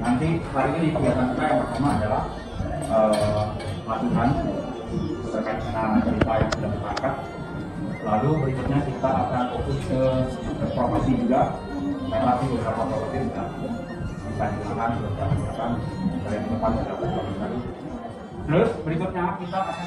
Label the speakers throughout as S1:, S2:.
S1: nanti hari ini kegiatan kita yang pertama adalah uh, latihan terkait dengan cerita yang sudah kita angkat. Lalu berikutnya kita akan fokus ke reformasi juga, relasi beberapa properti juga bisa digunakan beberapa misalkan yang depan baru. Terus berikutnya kita akan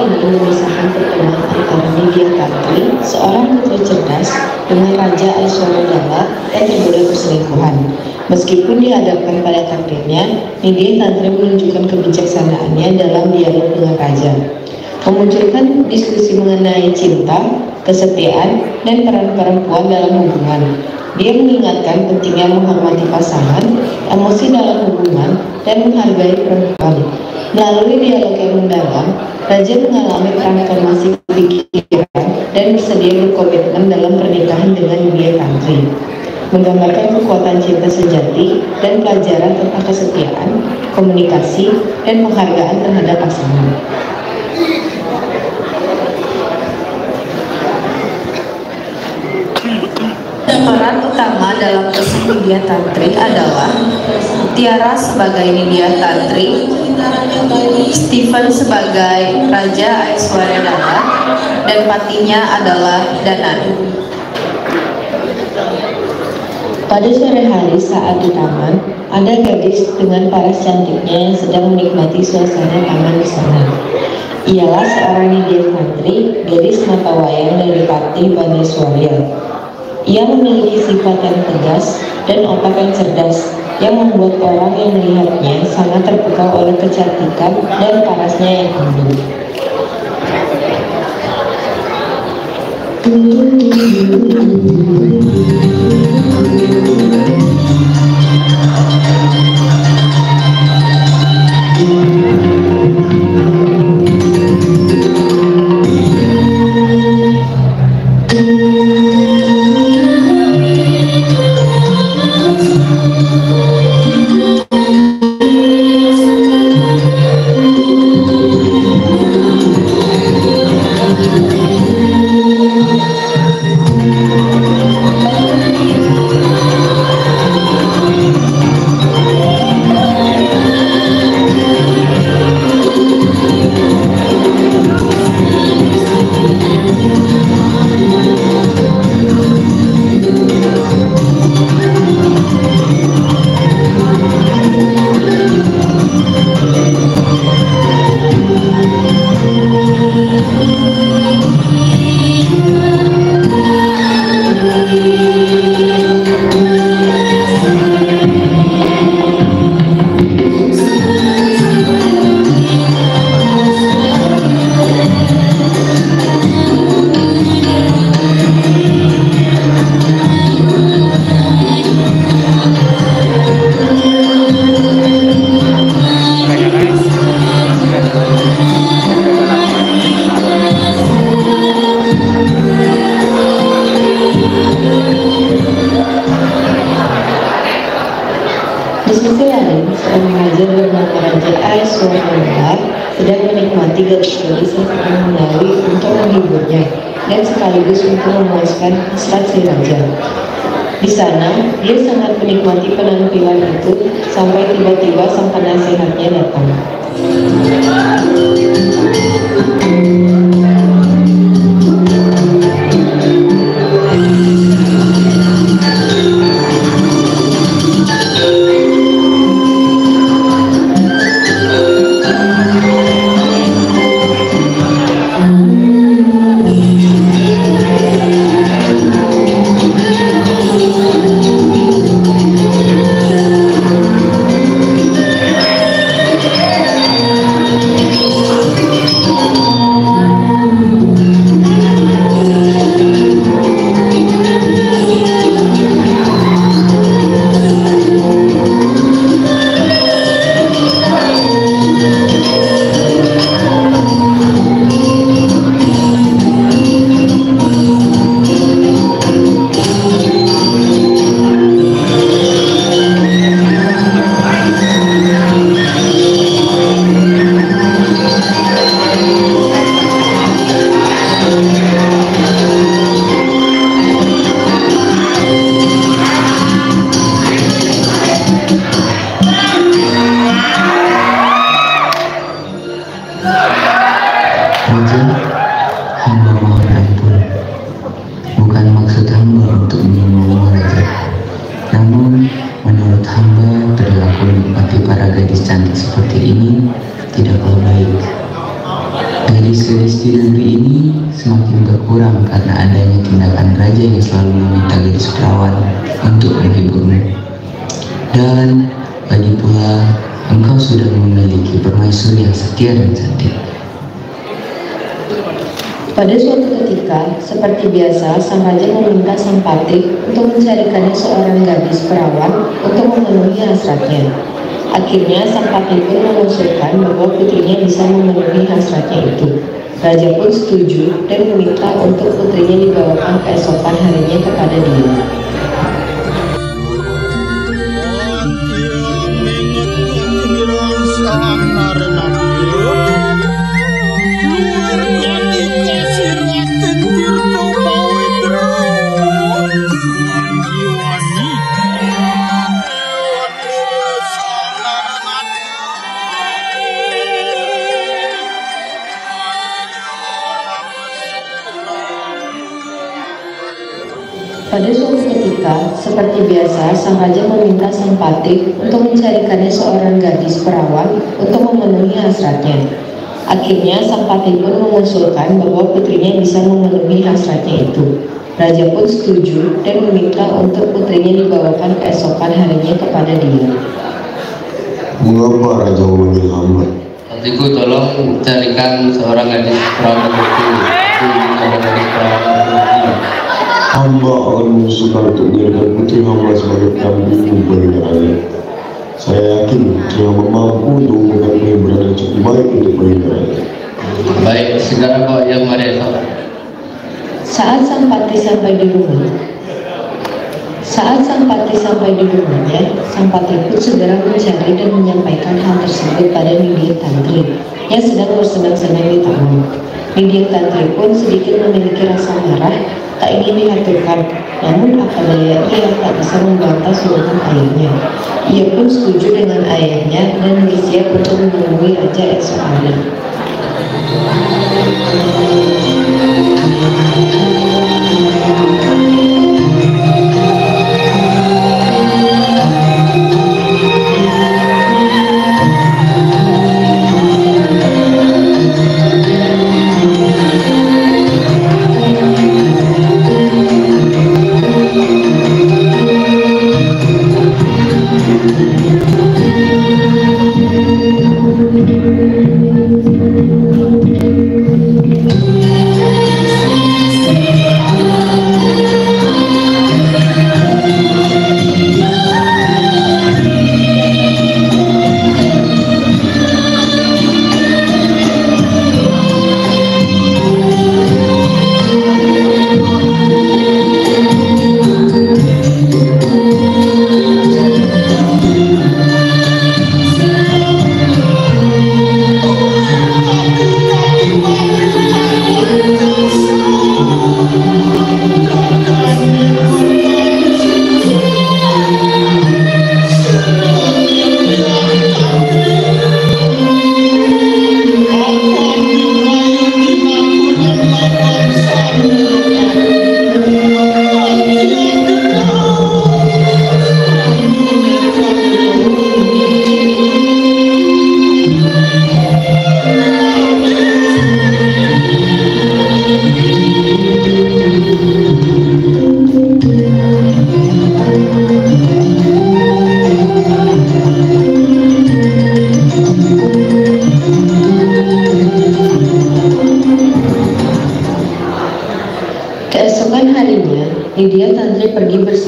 S2: Ini
S3: memisahkan pertemuan Nidya Tantri, seorang putri cerdas, dengan Raja Aiswaradala yang tergoda perselingkuhan. Meskipun dihadapkan pada takdirnya, Nidya Tantri menunjukkan kebijaksanaannya dalam dialog dengan Raja. Memunculkan diskusi mengenai cinta, kesetiaan, dan peran perempuan dalam hubungan. Dia mengingatkan pentingnya menghormati pasangan, emosi dalam hubungan, dan menghargai perempuan. Melalui dialog yang mendalam, Raja mengalami transformasi pikiran dan bersedia berkomitmen dalam pernikahan dengan Widya Tantri. Menggambarkan kekuatan cinta sejati dan pelajaran tentang kesetiaan, komunikasi, dan penghargaan terhadap pasangan. Peran utama dalam kisah Nidya Tantri adalah Tiara sebagai Nidya Tantri, Stephen sebagai Raja Aiswaryadana, dan patinya adalah Danan. Pada sore hari saat di taman, ada gadis dengan paras cantiknya yang sedang menikmati suasana taman di sana. Ialah seorang Nidya Tantri, gadis mata wayang dari Pati Baneswarya. Ia memiliki sifat yang tegas dan otak yang cerdas yang membuat orang yang melihatnya sangat terbuka oleh kecantikan dan parasnya yang tinggi. Anggun. raja bernama Raja Aiswarnala sedang menikmati gadis-gadis yang sedang menari untuk menghiburnya dan sekaligus untuk memuaskan hasrat si raja. Di sana, dia sangat menikmati penampilan itu sampai tiba-tiba sang penasehatnya datang.
S4: Di negeri ini semakin berkurang karena adanya tindakan raja yang selalu meminta gadis perawan untuk menghiburmu. Dan lagi pula, engkau sudah memiliki permaisuri yang setia dan cantik.
S3: Pada suatu ketika, seperti biasa, sang raja meminta sang patih untuk mencarikannya seorang gadis perawan untuk memenuhi hasratnya. Akhirnya, sang patih pun mengusulkan bahwa putrinya bisa memenuhi hasratnya itu. Raja pun setuju dan meminta untuk putrinya dibawakan keesokan harinya kepada dia. Patih untuk mencarikannya seorang gadis perawan untuk memenuhi hasratnya. Akhirnya, sang patih pun mengusulkan bahwa putrinya bisa memenuhi hasratnya itu. Raja pun setuju dan meminta untuk putrinya dibawakan keesokan harinya kepada dia.
S5: Mengapa Raja memanggil hamba?
S4: Putriku tolong carikan seorang gadis perawan ingin ada gadis perawan.
S5: Hamba akan mengusulkan untuk menjadikan putri hamba sebagai pendamping bagi raja. Saya yakin putri hamba mampu untuk memberikan yang cukup baik untuk bagi raja.
S4: Baik, segera bawa yang mereka.
S3: Saat sang patih sampai di rumah, saat sang patih sampai di rumahnya, sang patih pun segera mencari dan menyampaikan hal tersebut pada Nindya Tantri yang sedang bersenang-senang di taman. Nindya Tantri pun sedikit memiliki rasa marah, tak ingin diaturkan, namun apa daya ia tak bisa membantah suruhan ayahnya. Ia pun setuju dengan ayahnya dan bersiap untuk menemui Raja esok hari.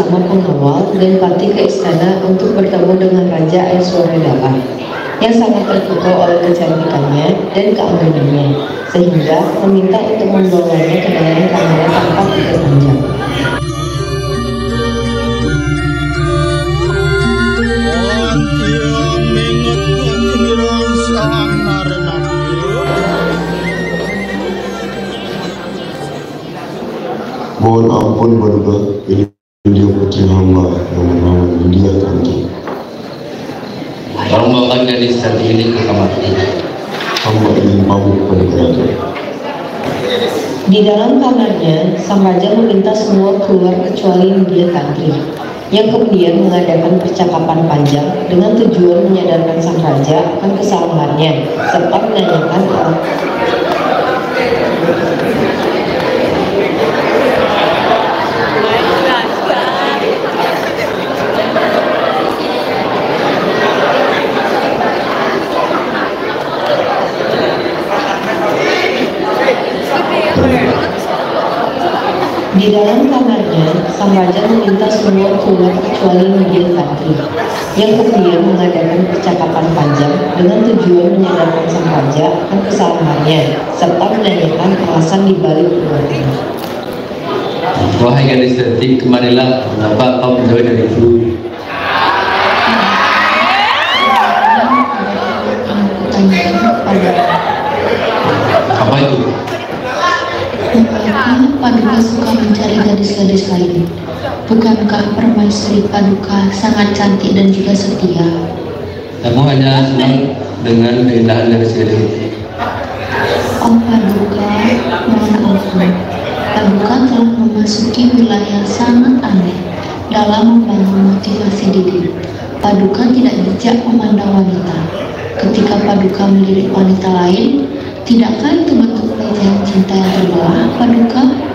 S3: Bersama pengawal dan Pati ke istana untuk bertemu dengan Raja Aishwarya yang sangat terpukau oleh kecantikannya dan keamanannya, sehingga meminta untuk membawanya ke dalam kamar tanpa pikir panjang.
S5: Mohon ampun Baduga, ini yang
S4: ini ke kamar
S5: Hamba ingin pamit kepada kerajaan.
S3: Di dalam kamarnya, sang raja meminta semua keluar kecuali Widya Tantri, yang kemudian mengadakan percakapan panjang dengan tujuan menyadarkan sang raja akan kesalahannya, serta menanyakan hal Di dalam kamarnya, sang raja meminta keluar kecuali Widya Tantri, yang kemudian mengadakan percakapan panjang dengan tujuan menyadarkan sang raja akan kesalahannya, serta menanyakan alasan di balik perbuatannya.
S4: Wahai gadis cantik, kemarilah mengapa kau menjauh dariku? Apa itu?
S6: Paduka suka mencari gadis-gadis lain. Bukankah permaisuri Paduka sangat cantik dan juga setia?
S4: Kamu hanya senang dengan keindahan gadis-gadis itu.
S6: Oh Paduka, mohon ampun. Paduka telah memasuki wilayah sangat aneh dalam membangun motivasi diri. Paduka tidak bijak memandang wanita. Ketika Paduka melirik wanita lain, tidakkah itu bentuk pelecehan cinta yang terbelah, Paduka?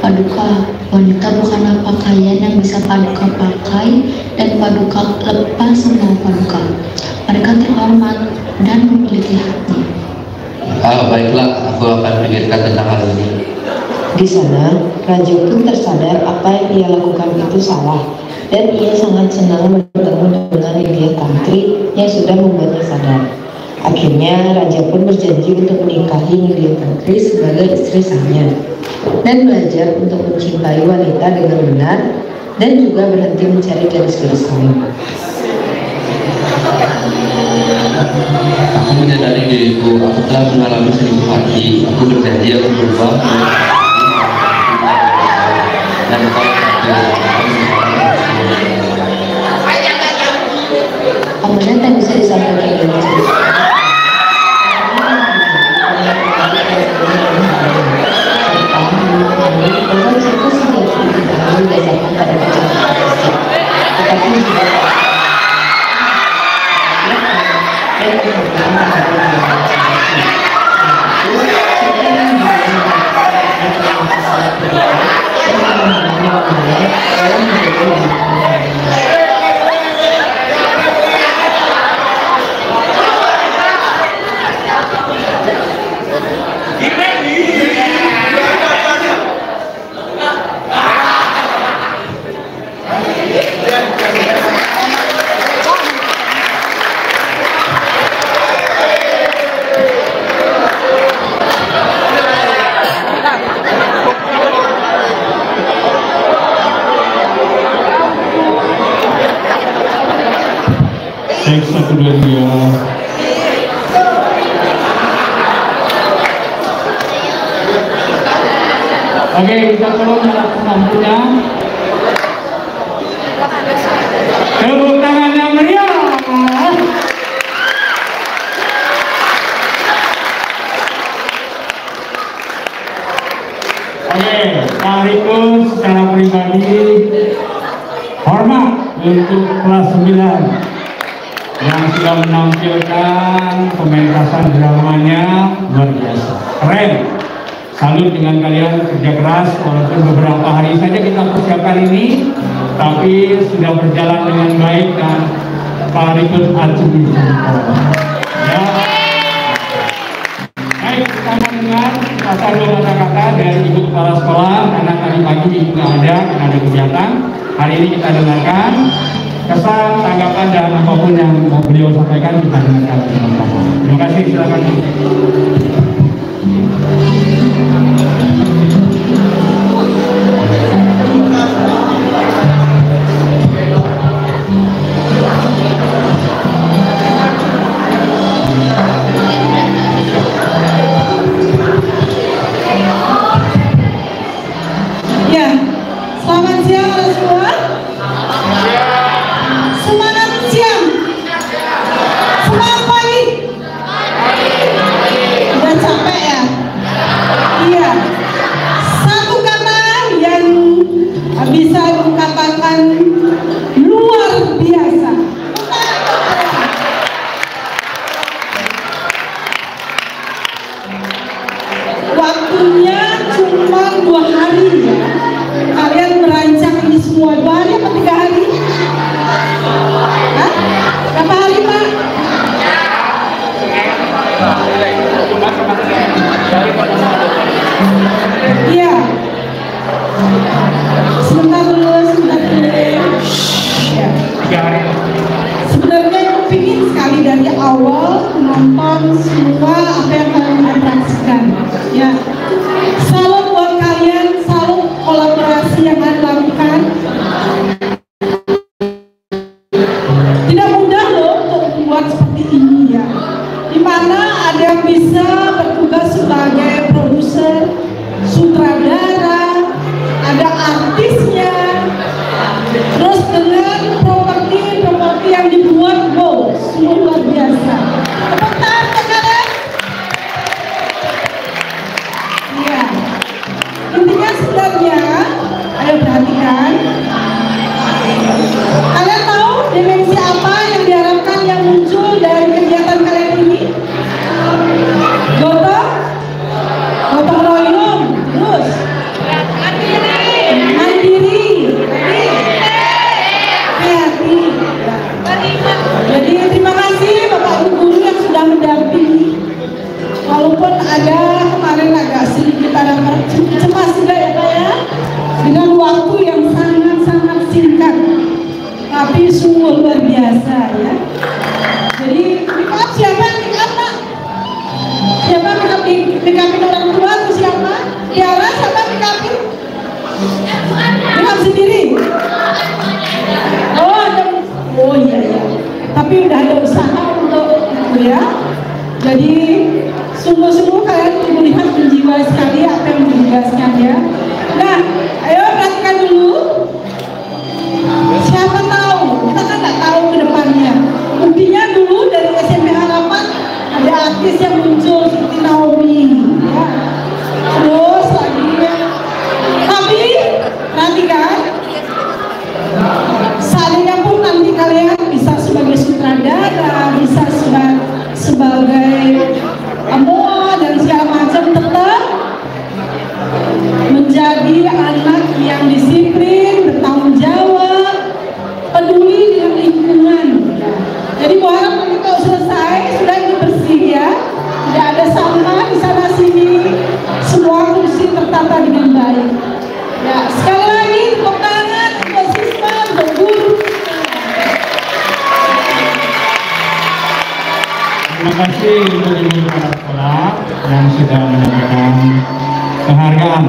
S6: Paduka, wanita bukanlah pakaian yang bisa Paduka pakai dan Paduka lepas semua Paduka. Mereka terhormat dan memiliki hati.
S4: Ah, baiklah, aku akan pikirkan tentang hal ini.
S3: Di sana, raja pun tersadar apa yang ia lakukan itu salah, dan ia sangat senang bertemu dengan Widya Tantri yang sudah membuatnya sadar. Akhirnya, raja pun berjanji untuk menikahi Widya Tantri sebagai istri sahnya, dan belajar untuk mencintai wanita dengan benar, dan juga berhenti mencari gadis-gadis lain.
S4: Aku menyadari diriku, aku telah mengalami seribu hati. Aku berjanji akan berubah. Dan kau
S3: Kemudian
S7: 여러분들께 Tiga. Oke, kita tolong nyalakan lampunya. persiapkan ini tapi sudah berjalan dengan baik dan Pak Ribut Arjuni ya. baik kita mendengar pasal dua kata-kata dari Ibu Kepala Sekolah. Karena tadi pagi Ibu ada karena ada kegiatan. Hari ini kita dengarkan kesan, tanggapan dan apa pun yang beliau sampaikan kita dengarkan. Terima kasih silakan.
S2: tiga hari? Hah? Berapa hari Pak? Iya. Sebentar dulu, sebentar dulu. Ya. Sebenarnya aku ingin sekali dari awal menonton semua apa yang kalian atraksikan. Ya. Salut buat kalian, salut kolaborasi yang ada mais uma kasih untuk
S7: kepala sekolah yang sudah mendapatkan penghargaan